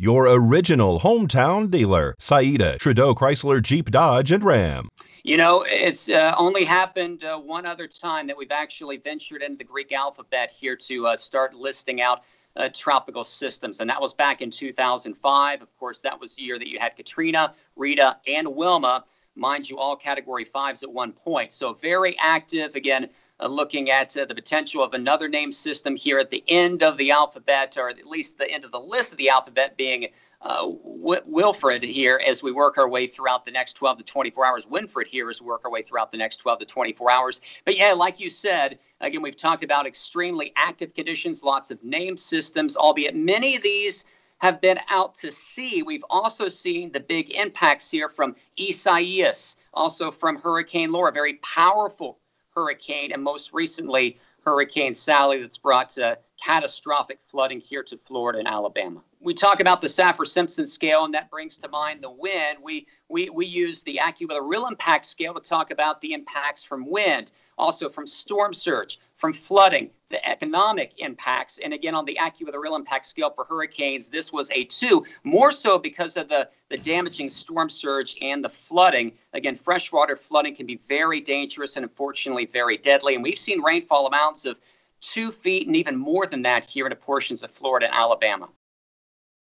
your original hometown dealer, Saida, Trudeau Chrysler Jeep Dodge and Ram. You know, it's uh, only happened uh, one other time that we've actually ventured into the Greek alphabet here to uh, start listing out uh, tropical systems, and that was back in 2005. Of course, that was the year that you had Katrina, Rita, and Wilma. Mind you, all category fives at one point. So very active. Again, uh, looking at uh, the potential of another name system here at the end of the alphabet, or at least the end of the list of the alphabet being uh, w- Wilfred here as we work our way throughout the next 12 to 24 hours. Winfred here as we work our way throughout the next 12 to 24 hours. But yeah, like you said, again, we've talked about extremely active conditions, lots of name systems, albeit many of these have been out to sea. We've also seen the big impacts here from Isaias, also from Hurricane Laura, very powerful hurricane, and most recently, Hurricane Sally, that's brought uh, catastrophic flooding here to Florida and Alabama. We talk about the Saffir Simpson scale, and that brings to mind the wind. We, we, we use the AccuWeather real impact scale to talk about the impacts from wind, also from storm surge, from flooding, the economic impacts. And again, on the AccuWeather real impact scale for hurricanes, this was a two, more so because of the, the damaging storm surge and the flooding. Again, freshwater flooding can be very dangerous and unfortunately very deadly. And we've seen rainfall amounts of two feet and even more than that here in portions of Florida and Alabama.